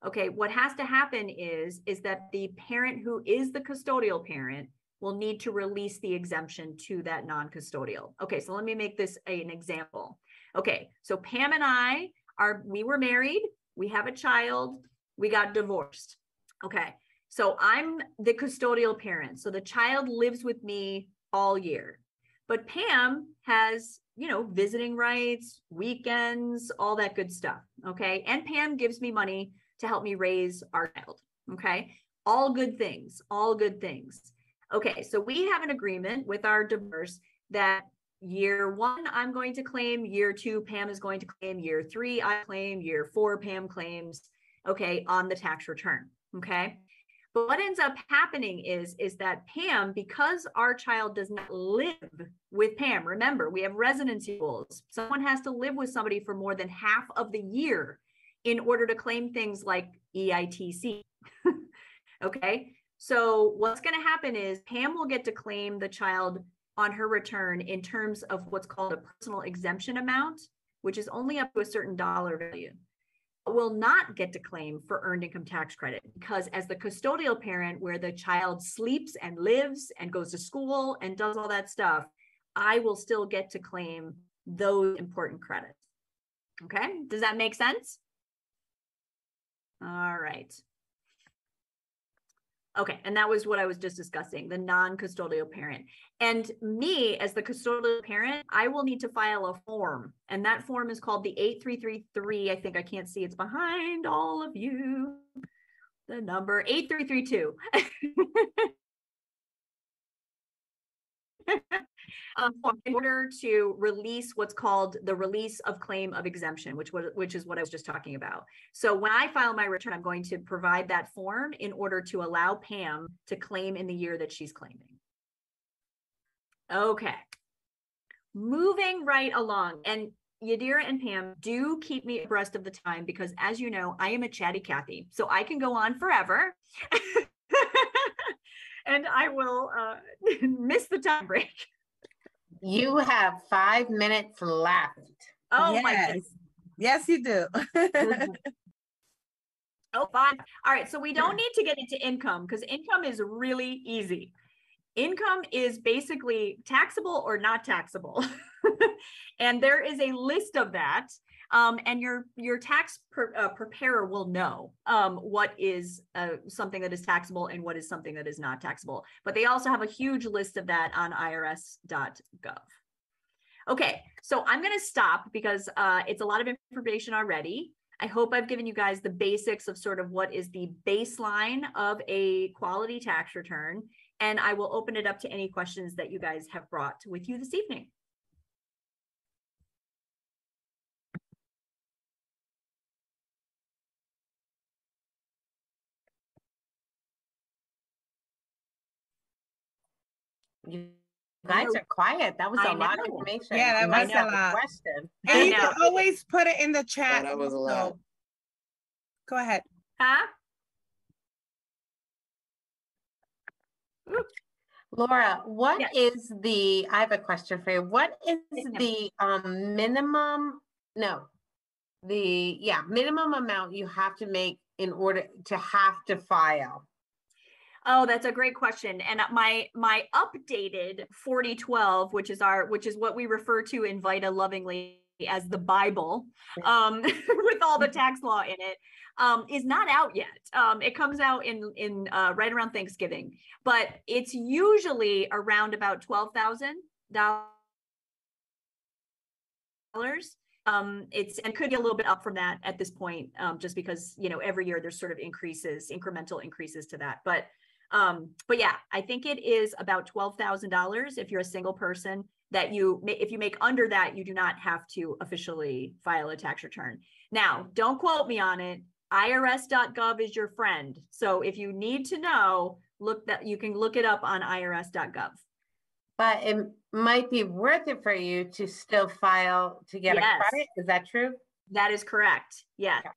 okay, what has to happen is, is that the parent who is the custodial parent will need to release the exemption to that non custodial. Okay. So let me make this a, an example. Okay. So Pam and I are, we were married, we have a child, we got divorced. Okay. So I'm the custodial parent. So the child lives with me all year. But Pam has, you know, visiting rights, weekends, all that good stuff. Okay. And Pam gives me money to help me raise our child. Okay. All good things, all good things. Okay. So we have an agreement with our divorce that year one, I'm going to claim, year two, Pam is going to claim, year three, I claim, year four, Pam claims, okay, on the tax return. Okay. What ends up happening is, is that Pam, because our child does not live with Pam, remember, we have residency rules. Someone has to live with somebody for more than half of the year in order to claim things like EITC. okay. So what's going to happen is Pam will get to claim the child on her return in terms of what's called a personal exemption amount, which is only up to a certain dollar value will not get to claim for earned income tax credit because as the custodial parent where the child sleeps and lives and goes to school and does all that stuff i will still get to claim those important credits. Okay? Does that make sense? All right Okay, and that was what I was just discussing, the non-custodial parent. And me as the custodial parent, I will need to file a form. And that form is called the 8333. I think I can't see it's behind all of you. The number 8332. um, in order to release what's called the release of claim of exemption, which was, which is what I was just talking about. So when I file my return, I'm going to provide that form in order to allow Pam to claim in the year that she's claiming. Okay. Moving right along. And Yadira and Pam do keep me abreast of the time because, as you know, I am a chatty Cathy. So I can go on forever. and I will uh, miss the time break. You have five minutes left. Oh yes. my goodness. Yes, you do. Oh, fine. All right. So we don't need to get into income because income is really easy. Income is basically taxable or not taxable. and there is a list of that. Um, and your your tax per, uh, preparer will know um, what is uh, something that is taxable and what is something that is not taxable. But they also have a huge list of that on irs.gov. Okay, so I'm going to stop because uh, it's a lot of information already. I hope I've given you guys the basics of sort of what is the baseline of a quality tax return. And I will open it up to any questions that you guys have brought with you this evening. You guys are quiet. That was I a lot of information. Yeah, that was a lot. Question. And you can always put it in the chat. that was a lot. Go ahead. Huh? Laura, what Yes. is the, I have a question for you. What is the um minimum, no, the, yeah, minimum amount you have to make in order to have to file? Oh, that's a great question. And my my updated 4012, which is our which is what we refer to in Vita lovingly as the Bible, um, with all the tax law in it, um, is not out yet. Um, it comes out in in uh, right around Thanksgiving, but it's usually around about twelve thousand dollars. Um, it's and could be a little bit up from that at this point, um, just because you know every year there's sort of increases, incremental increases to that. But um, but yeah, I think it is about twelve thousand dollars if you're a single person. That you if you make under that, you do not have to officially file a tax return. Now, don't quote me on it. IRS.gov is your friend. So if you need to know, look that you can look it up on IRS.gov. But it might be worth it for you to still file to get a credit. Is that true? That is correct. Yeah. Okay.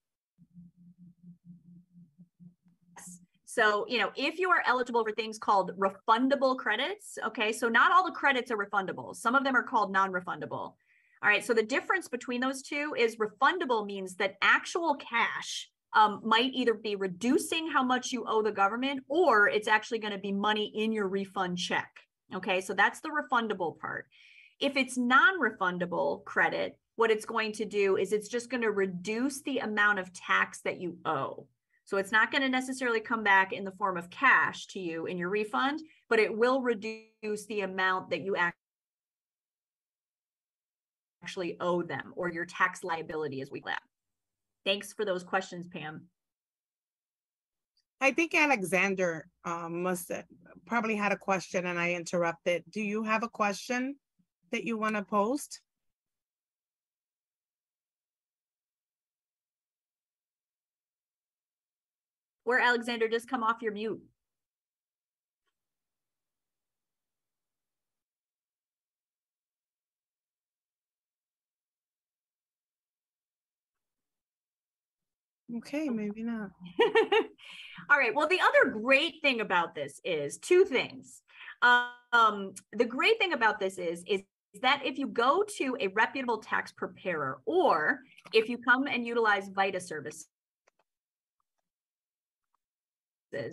So, you know, if you are eligible for things called refundable credits, okay, so not all the credits are refundable. Some of them are called non-refundable. All right, so the difference between those two is refundable means that actual cash um, might either be reducing how much you owe the government or it's actually going to be money in your refund check. Okay, so that's the refundable part. If it's non-refundable credit, what it's going to do is it's just going to reduce the amount of tax that you owe. So it's not going to necessarily come back in the form of cash to you in your refund, but it will reduce the amount that you ac- actually owe them or your tax liability as we that. Thanks for those questions, Pam. I think Alexander um, must have probably had a question and I interrupted. Do you have a question that you want to post? Or Alexander, just come off your mute. Okay, maybe not. All right. Well, the other great thing about this is two things. Um, the great thing about this is is that if you go to a reputable tax preparer, or if you come and utilize Vita services,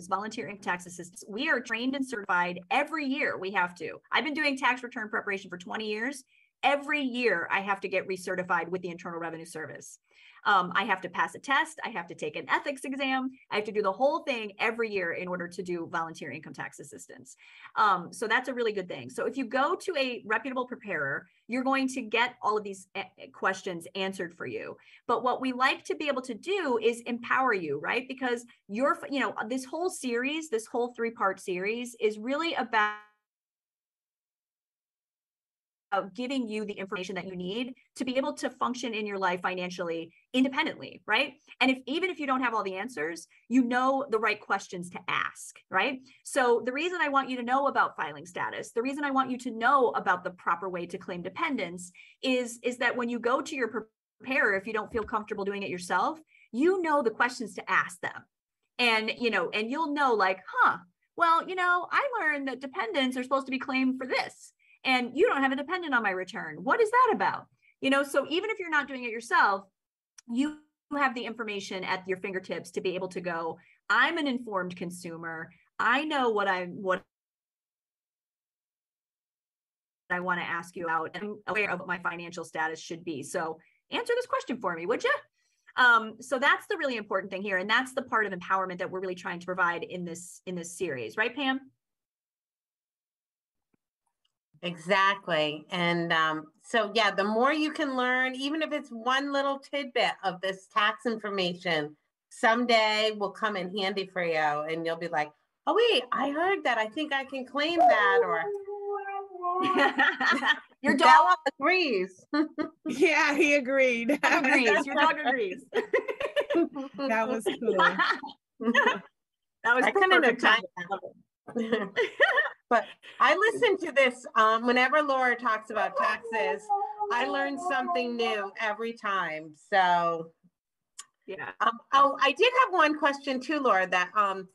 volunteer income tax assistance. we are trained and certified every year. We have to. I've been doing tax return preparation for 20 years. Every year, I have to get recertified with the Internal Revenue Service. Um, I have to pass a test. I have to take an ethics exam. I have to do the whole thing every year in order to do volunteer income tax assistance. Um, so that's a really good thing. So if you go to a reputable preparer, you're going to get all of these eh, eh, questions answered for you. But what we like to be able to do is empower you, right? Because you're, you know, this whole series, this whole three part series is really about about giving you the information that you need to be able to function in your life financially independently right? And if even if you don't have all the answers you know the right questions to ask right? So the reason i want you to know about filing status the reason i want you to know about the proper way to claim dependents is is that when you go to your preparer if you don't feel comfortable doing it yourself you know the questions to ask them. And you know and you'll know like huh well you know i learned that dependents are supposed to be claimed for this and you don't have a dependent on my return. What is that about? You know, so even if you're not doing it yourself, you have the information at your fingertips to be able to go, I'm an informed consumer. I know what I'm what I want to ask you out. I'm aware of what my financial status should be. So answer this question for me, would you? Um, so that's the really important thing here. And that's the part of empowerment that we're really trying to provide in this in this series, right, Pam? Exactly. And um, so, yeah, the more you can learn, even if it's one little tidbit of this tax information, someday will come in handy for you. And you'll be like, oh, wait, I heard that. I think I can claim that. Or Your dog agrees. yeah, he agreed. agrees. Your dog agrees. that was cool. that was I have perfect. done that. But I listen to this um, whenever Laura talks about taxes. I learn something new every time. So, Yeah. um, oh, I did have one question too, Laura. That um,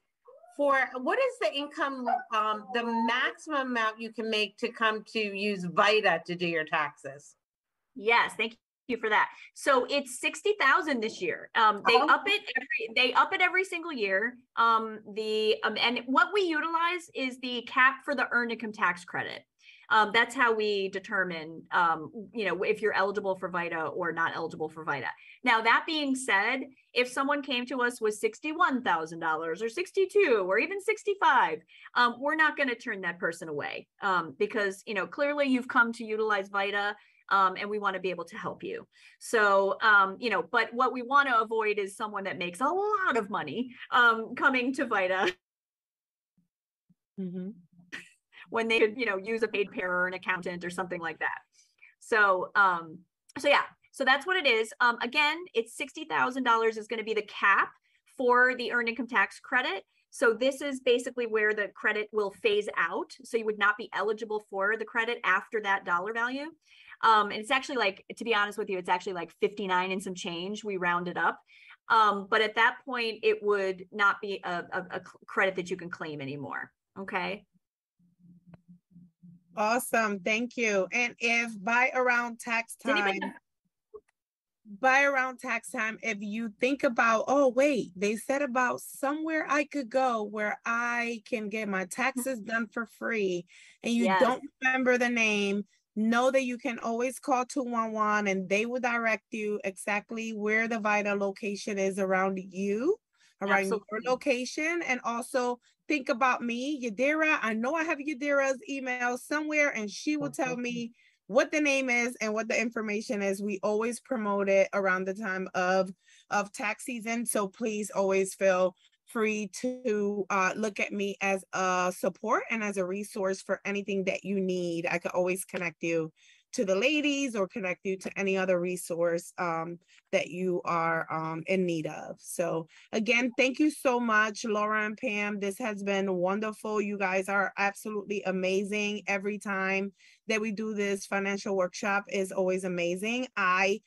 for what is the income, um, the maximum amount you can make to come to use VITA to do your taxes? Yes, thank you for that. So it's sixty thousand this year. Um, they Oh. up it every they up it every single year. Um, the um, and what we utilize is the cap for the earned income tax credit. Um, that's how we determine, um, you know, if you're eligible for VITA or not eligible for VITA. Now, that being said, if someone came to us with sixty-one thousand dollars or sixty-two or even sixty-five, um, we're not going to turn that person away um, because you know clearly you've come to utilize VITA um, and we want to be able to help you. So, um, you know, but what we want to avoid is someone that makes a lot of money um, coming to VITA Mhm. when they could, you know, use a paid pair or an accountant or something like that. So, um, so yeah, so that's what it is. Um, again, it's sixty thousand dollars is going to be the cap for the earned income tax credit. So this is basically where the credit will phase out. So you would not be eligible for the credit after that dollar value. Um, and it's actually like, to be honest with you, it's actually like 59 and some change. We rounded up. Um, but at that point, it would not be a, a, a credit that you can claim anymore. Okay. Awesome. Thank you. And if by around tax time, by around tax time, if you think about, oh, wait, they said about somewhere I could go where I can get my taxes done for free, and you Yes. don't remember the name, know that you can always call 211 and they will direct you exactly where the VITA location is around you, around your location. And also think about me, Yadira. I know I have Yadira's email somewhere, and she will tell me what the name is and what the information is. We always promote it around the time of of tax season. So please always feel free to uh, look at me as a support and as a resource for anything that you need. I could always connect you to the ladies or connect you to any other resource um, that you are um, in need of. So again, thank you so much, Laura and Pam. This has been wonderful. You guys are absolutely amazing every time that we do this financial workshop is always amazing. I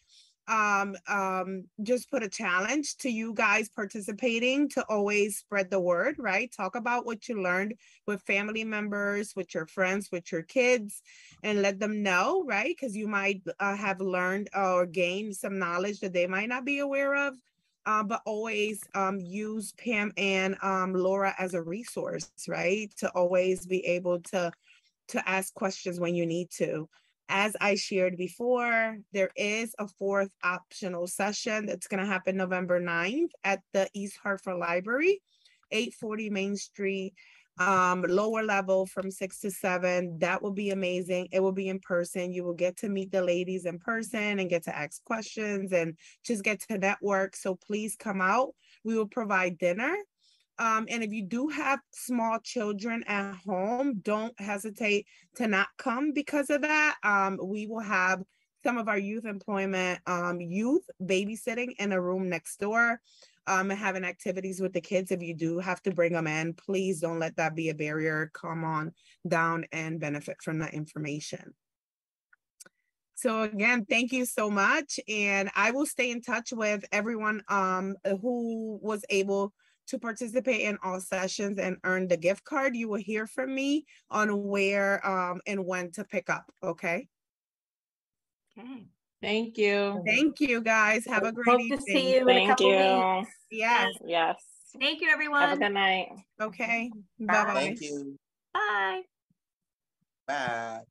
um um just put a challenge to you guys participating to always spread the word right? Talk about what you learned with family members with your friends with your kids and let them know right? Because you might uh, have learned or gained some knowledge that they might not be aware of uh, but always um, use pam and um, laura as a resource right? To always be able to to ask questions when you need to as I shared before, there is a fourth optional session that's going to happen November 9th at the East Hartford Library, 840 Main Street, um, lower level from six to seven. That will be amazing. It will be in person. You will get to meet the ladies in person and get to ask questions and just get to network. So please come out. We will provide dinner. Um, and if you do have small children at home, don't hesitate to not come because of that. Um, we will have some of our youth employment, um, youth babysitting in a room next door, um, and having activities with the kids. If you do have to bring them in, please don't let that be a barrier. Come on down and benefit from that information. So again, thank you so much. And I will stay in touch with everyone um, who was able to participate in all sessions and earn the gift card. You will hear from me on where um, and when to pick up. Okay. Okay. Thank you. Thank you, guys. Have a great Hope evening. to see you in a Thank couple you. weeks. Yes. Yes. Thank you, Have a everyone. good night. Okay. Bye. Bye bye. Thank you. Bye. Bye.